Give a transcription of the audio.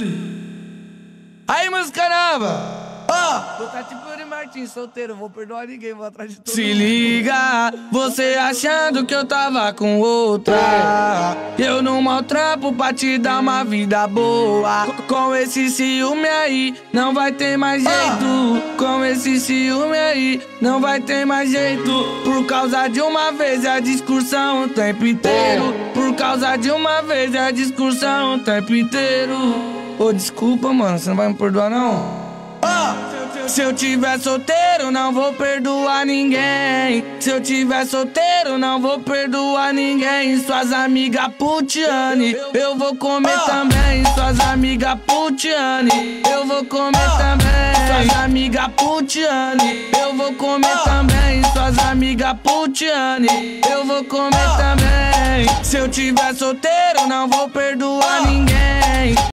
Yuri. Aí, música nova. Tô tá tipo Yuri Martins, solteiro, vou perdoar ninguém, vou atrás de todo Se mundo. liga, você achando que eu tava com outra. Eu não maltrapo pra te dar uma vida boa. Com esse ciúme aí, não vai ter mais jeito. Com esse ciúme aí, não vai ter mais jeito. Por causa de uma vez é a discussão o tempo inteiro. Por causa de uma vez é a discussão o tempo inteiro. Ô, desculpa, mano, você não vai me perdoar, não? Se eu tiver solteiro, não vou perdoar ninguém. Se eu tiver solteiro, não vou perdoar ninguém. Suas amigas putiane, eu vou comer também. Suas amigas putiane, eu vou comer também. Suas amigas putiane, eu vou comer também. Suas amigas putiane, eu vou comer também. Se eu tiver solteiro, não vou perdoar.